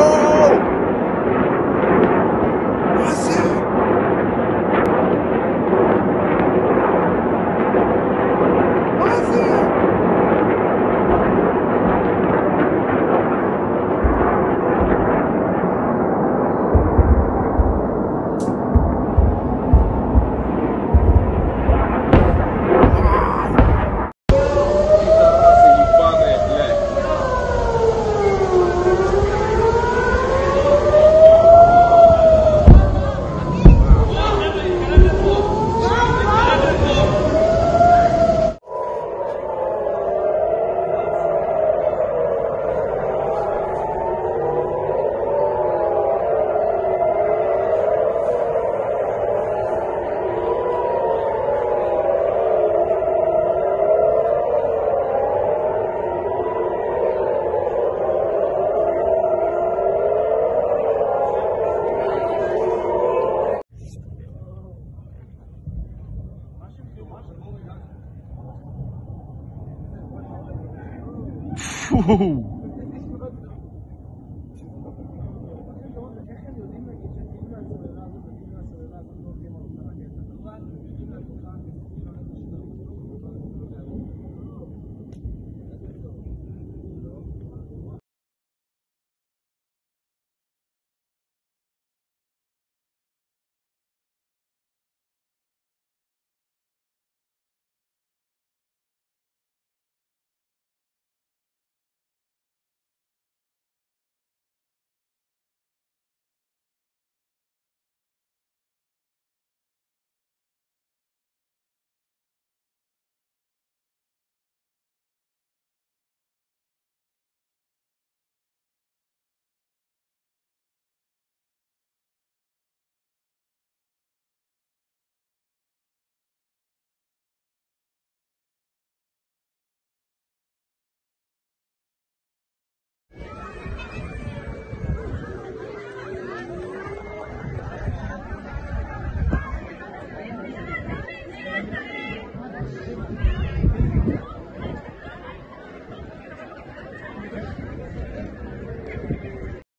Oh! Фу.